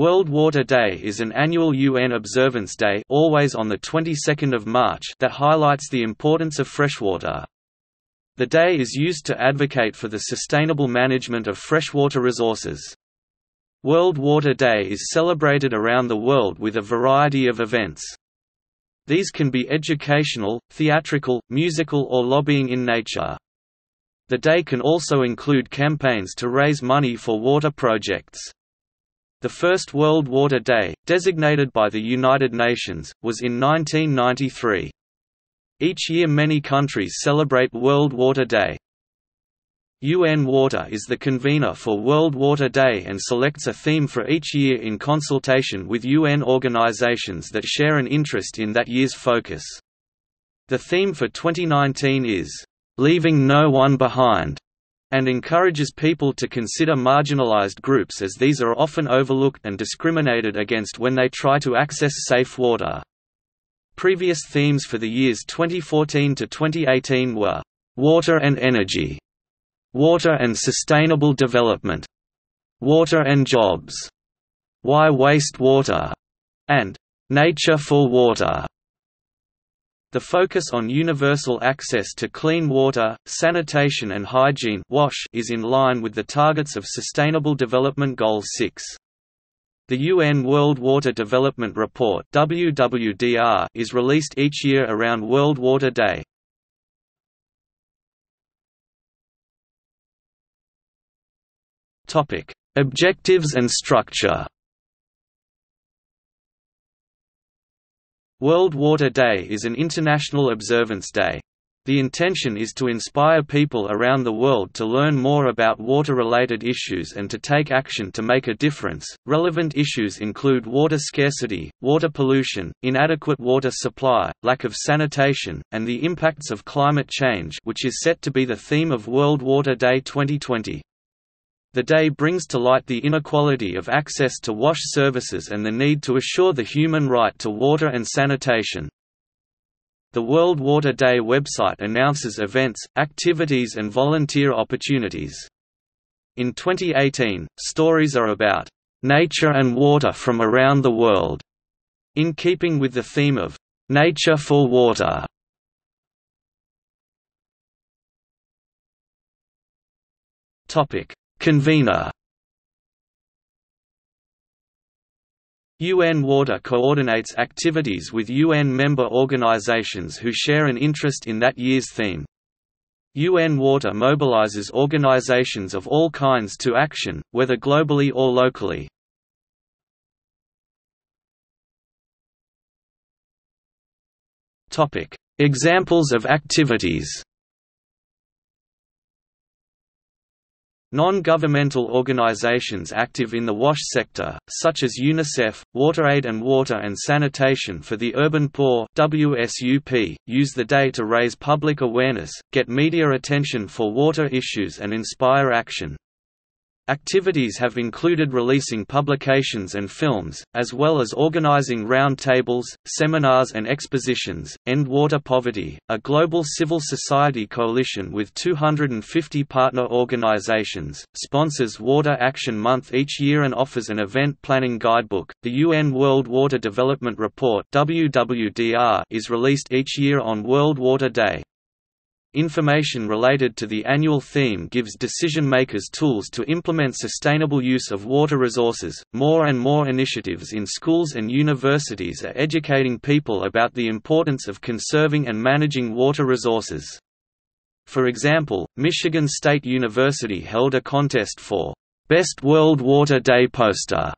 World Water Day is an annual UN observance day always on the 22nd of March that highlights the importance of freshwater. The day is used to advocate for the sustainable management of freshwater resources. World Water Day is celebrated around the world with a variety of events. These can be educational, theatrical, musical or lobbying in nature. The day can also include campaigns to raise money for water projects. The first World Water Day, designated by the United Nations, was in 1993. Each year many countries celebrate World Water Day. UN Water is the convener for World Water Day and selects a theme for each year in consultation with UN organizations that share an interest in that year's focus. The theme for 2019 is, "...leaving no one behind", and encourages people to consider marginalized groups as these are often overlooked and discriminated against when they try to access safe water. Previous themes for the years 2014 to 2018 were, "...water and energy", "...water and sustainable development", "...water and jobs", "...why waste water", and "...nature for water". The focus on universal access to clean water, sanitation and hygiene WASH is in line with the targets of Sustainable Development Goal 6. The UN World Water Development Report WWDR is released each year around World Water Day. Objectives and structure World Water Day is an international observance day. The intention is to inspire people around the world to learn more about water-related issues and to take action to make a difference. Relevant issues include water scarcity, water pollution, inadequate water supply, lack of sanitation, and the impacts of climate change, which is set to be the theme of World Water Day 2020. The day brings to light the inequality of access to wash services and the need to assure the human right to water and sanitation. The World Water Day website announces events, activities and volunteer opportunities. In 2018, stories are about nature and water from around the world, in keeping with the theme of nature for water. Topic: Convener UN Water coordinates activities with UN member organizations who share an interest in that year's theme. UN Water mobilizes organizations of all kinds to action, whether globally or locally. Examples of activities Non-governmental organizations active in the WASH sector, such as UNICEF, WaterAid and Water and Sanitation for the Urban Poor WSUP, use the day to raise public awareness, get media attention for water issues and inspire action. Activities have included releasing publications and films, as well as organizing roundtables, seminars and expositions. End Water Poverty, a global civil society coalition with 250 partner organizations, sponsors Water Action Month each year and offers an event planning guidebook. The UN World Water Development Report (WWDR) is released each year on World Water Day. Information related to the annual theme gives decision-makers tools to implement sustainable use of water resources. More and more initiatives in schools and universities are educating people about the importance of conserving and managing water resources. For example, Michigan State University held a contest for Best World Water Day Poster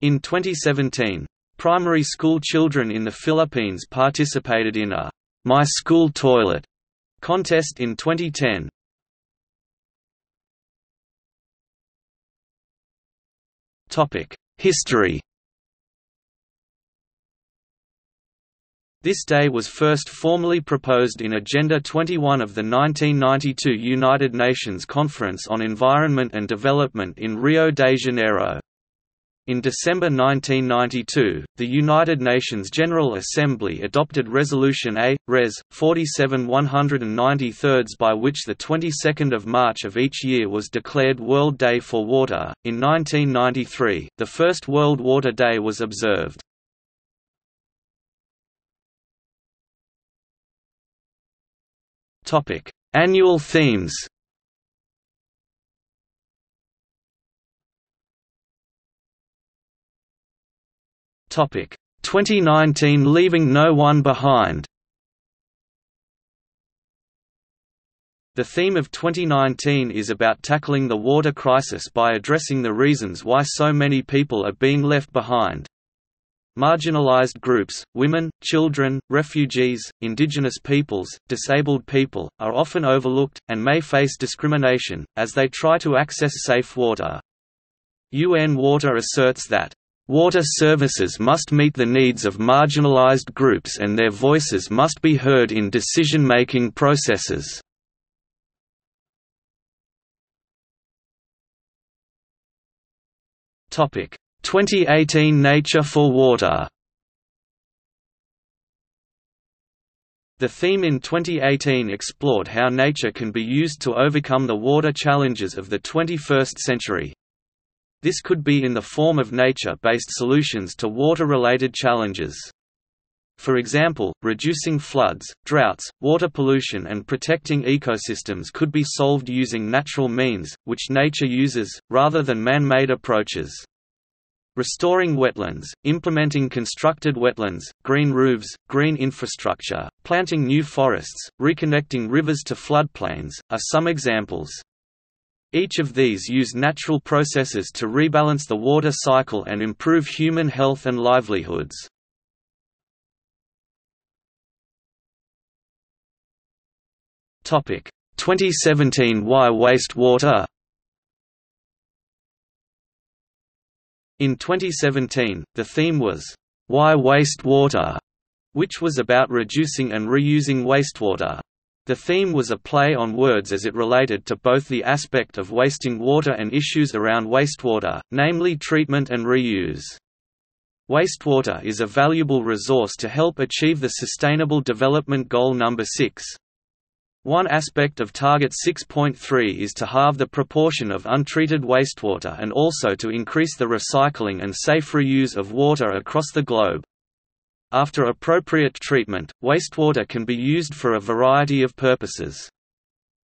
in 2017. Primary school children in the Philippines participated in a My School Toilet contest in 2010. Topic: History. This day was first formally proposed in Agenda 21 of the 1992 United Nations Conference on Environment and Development in Rio de Janeiro. In December 1992, the United Nations General Assembly adopted Resolution A, Res. 47 193 by which the 22nd of March of each year was declared World Day for Water. In 1993, the first World Water Day was observed. Topic: Annual themes. 2019 Leaving No One Behind. The theme of 2019 is about tackling the water crisis by addressing the reasons why so many people are being left behind. Marginalized groups, women, children, refugees, indigenous peoples, disabled people, are often overlooked, and may face discrimination, as they try to access safe water. UN Water asserts that Water services must meet the needs of marginalized groups and their voices must be heard in decision-making processes. Topic: 2018 Nature for Water. The theme in 2018 explored how nature can be used to overcome the water challenges of the 21st century. This could be in the form of nature-based solutions to water-related challenges. For example, reducing floods, droughts, water pollution and protecting ecosystems could be solved using natural means, which nature uses, rather than man-made approaches. Restoring wetlands, implementing constructed wetlands, green roofs, green infrastructure, planting new forests, reconnecting rivers to floodplains, are some examples. Each of these use natural processes to rebalance the water cycle and improve human health and livelihoods. Topic 2017 Why Waste Water? In 2017, the theme was, Why Waste Water? which was about reducing and reusing wastewater. The theme was a play on words as it related to both the aspect of wasting water and issues around wastewater, namely treatment and reuse. Wastewater is a valuable resource to help achieve the Sustainable Development Goal number 6. One aspect of Target 6.3 is to halve the proportion of untreated wastewater and also to increase the recycling and safe reuse of water across the globe. After appropriate treatment, wastewater can be used for a variety of purposes.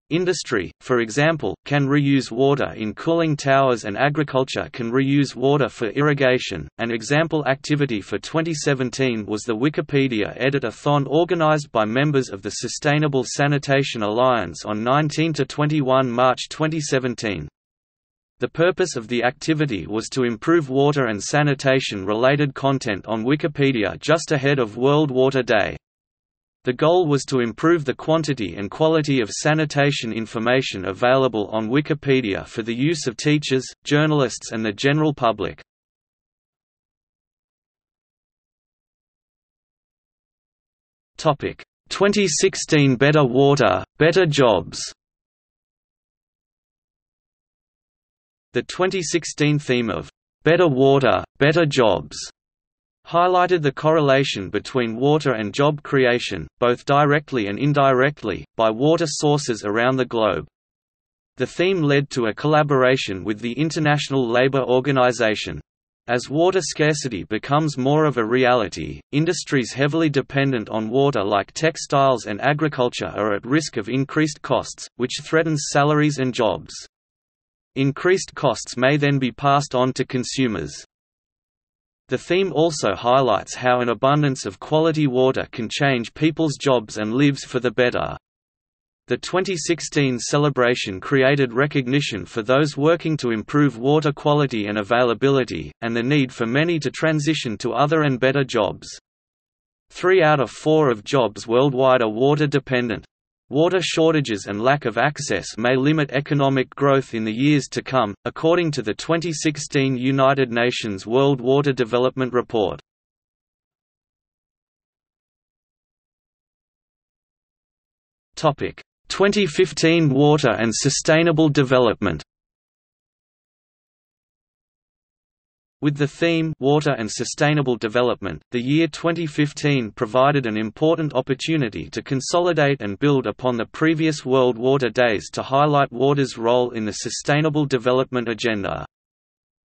Industry, for example, can reuse water in cooling towers and agriculture can reuse water for irrigation. An example activity for 2017 was the Wikipedia Edit-a-thon organized by members of the Sustainable Sanitation Alliance on 19 to 21 March 2017. The purpose of the activity was to improve water and sanitation-related content on Wikipedia just ahead of World Water Day. The goal was to improve the quantity and quality of sanitation information available on Wikipedia for the use of teachers, journalists and the general public. Topic: 2016 Better Water, Better Jobs. The 2016 theme of "'Better Water, Better Jobs' highlighted the correlation between water and job creation, both directly and indirectly, by water sources around the globe. The theme led to a collaboration with the International Labour Organization. As water scarcity becomes more of a reality, industries heavily dependent on water like textiles and agriculture are at risk of increased costs, which threatens salaries and jobs. Increased costs may then be passed on to consumers. The theme also highlights how an abundance of quality water can change people's jobs and lives for the better. The 2016 celebration created recognition for those working to improve water quality and availability, and the need for many to transition to other and better jobs. Three out of four of jobs worldwide are water dependent. Water shortages and lack of access may limit economic growth in the years to come, according to the 2016 United Nations World Water Development Report. Topic: 2015 Water and Sustainable Development. With the theme Water and Sustainable Development, the year 2015 provided an important opportunity to consolidate and build upon the previous World Water Days to highlight water's role in the Sustainable Development Agenda.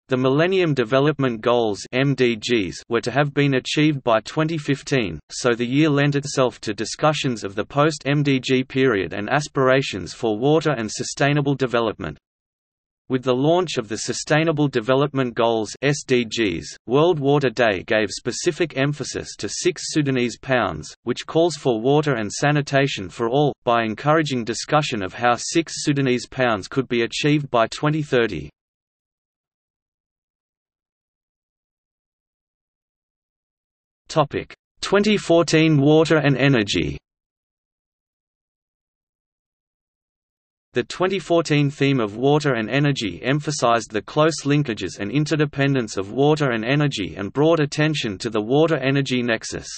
The Millennium Development Goals (MDGs) were to have been achieved by 2015, so the year lent itself to discussions of the post-MDG period and aspirations for water and sustainable development. With the launch of the Sustainable Development Goals (SDGs), World Water Day gave specific emphasis to 6 Sudanese pounds, which calls for water and sanitation for all, by encouraging discussion of how 6 Sudanese pounds could be achieved by 2030. Topic: 2014 Water and Energy. The 2014 theme of water and energy emphasized the close linkages and interdependence of water and energy and brought attention to the water-energy nexus.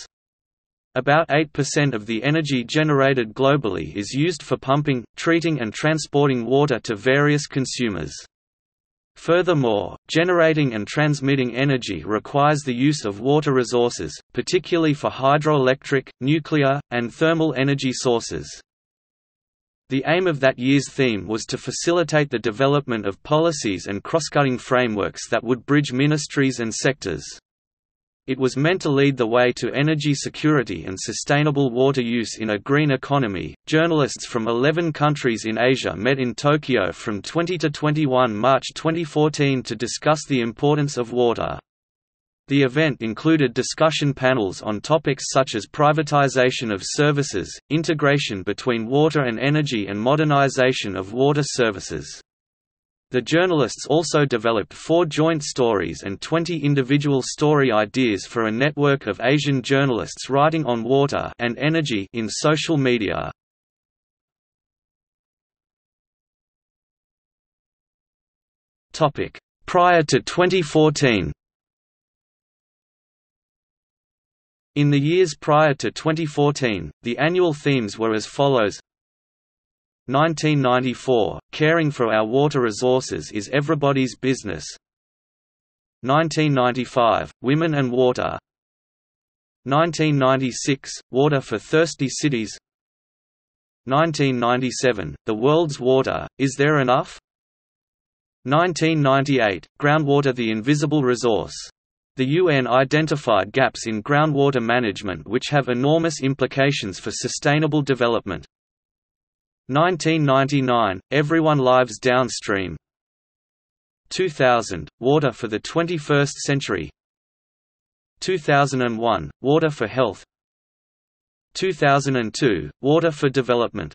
About 8% of the energy generated globally is used for pumping, treating and transporting water to various consumers. Furthermore, generating and transmitting energy requires the use of water resources, particularly for hydroelectric, nuclear, and thermal energy sources. The aim of that year's theme was to facilitate the development of policies and cross-cutting frameworks that would bridge ministries and sectors. It was meant to lead the way to energy security and sustainable water use in a green economy. Journalists from 11 countries in Asia met in Tokyo from 20 to 21 March 2014 to discuss the importance of water. The event included discussion panels on topics such as privatization of services, integration between water and energy and modernization of water services. The journalists also developed four joint stories and 20 individual story ideas for a network of Asian journalists writing on water and energy in social media. Prior to 2014 In the years prior to 2014, the annual themes were as follows. 1994 – Caring for our water resources is everybody's business. 1995 – Women and water. 1996 – Water for thirsty cities. 1997 – The world's water, is there enough? 1998 – Groundwater the invisible resource the UN identified gaps in groundwater management which have enormous implications for sustainable development. 1999 – Everyone lives downstream. 2000 – Water for the 21st century. 2001 – Water for health. 2002 – Water for development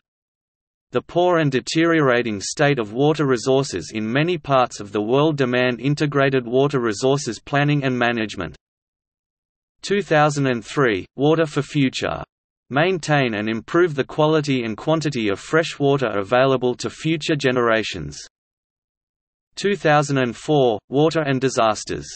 the poor and deteriorating state of water resources in many parts of the world demand integrated water resources planning and management. 2003 – Water for Future. Maintain and improve the quality and quantity of fresh water available to future generations. 2004 – Water and disasters.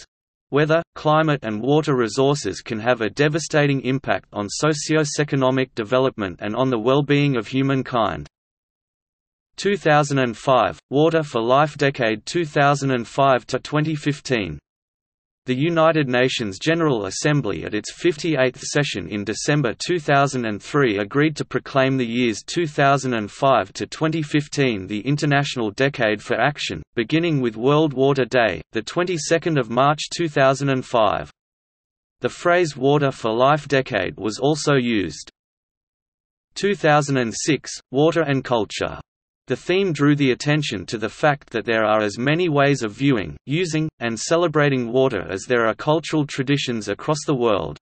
Weather, climate and water resources can have a devastating impact on socio-economic development and on the well-being of humankind. 2005 Water for Life Decade 2005 to 2015 the United Nations General Assembly at its 58th session in December 2003 agreed to proclaim the years 2005 to 2015 the International Decade for Action, beginning with World Water Day, the 22nd of March 2005. The phrase Water for Life Decade was also used. 2006 Water and Culture the theme drew the attention to the fact that there are as many ways of viewing, using, and celebrating water as there are cultural traditions across the world.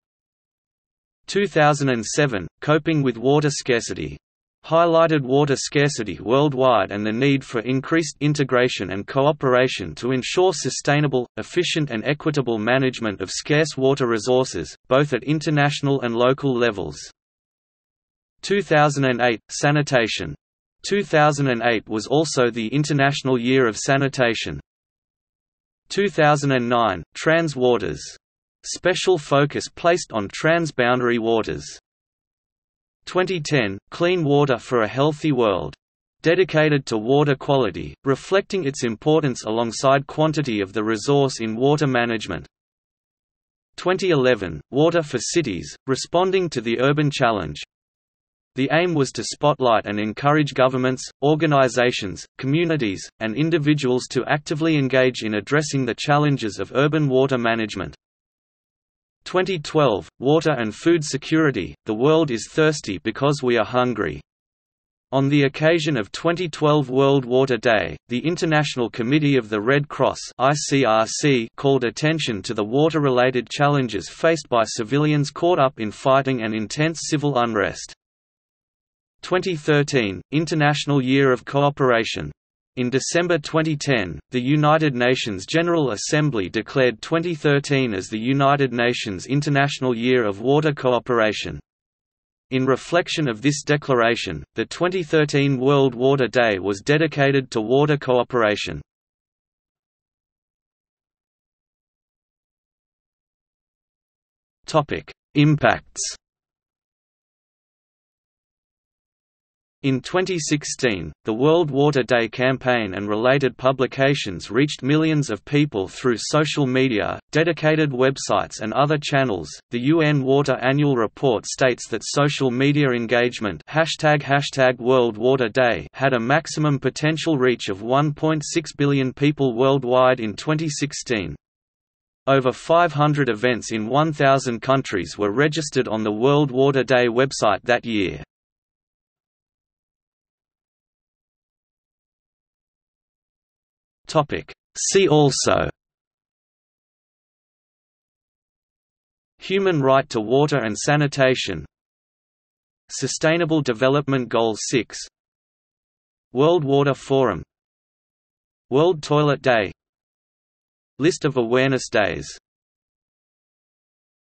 2007 – Coping with water scarcity highlighted water scarcity worldwide and the need for increased integration and cooperation to ensure sustainable, efficient and equitable management of scarce water resources, both at international and local levels. 2008 – Sanitation 2008 was also the International Year of Sanitation. 2009 – Trans Waters. Special focus placed on transboundary waters. 2010 – Clean Water for a Healthy World. dedicated to water quality, reflecting its importance alongside quantity of the resource in water management. 2011, Water for Cities, responding to the urban challenge. The aim was to spotlight and encourage governments, organizations, communities, and individuals to actively engage in addressing the challenges of urban water management. 2012, Water and Food Security, The World is Thirsty Because We Are Hungry. On the occasion of 2012 World Water Day, the International Committee of the Red Cross ICRC called attention to the water-related challenges faced by civilians caught up in fighting and intense civil unrest. 2013, International Year of Cooperation. In December 2010, the United Nations General Assembly declared 2013 as the United Nations International Year of Water Cooperation. In reflection of this declaration, the 2013 World Water Day was dedicated to water cooperation. Impacts In 2016, the World Water Day campaign and related publications reached millions of people through social media, dedicated websites, and other channels. The UN Water Annual Report states that social media engagement hashtag hashtag World Water Day had a maximum potential reach of 1.6 billion people worldwide in 2016. Over 500 events in 1,000 countries were registered on the World Water Day website that year. See also Human right to water and sanitation Sustainable Development Goal 6 World Water Forum World Toilet Day List of awareness days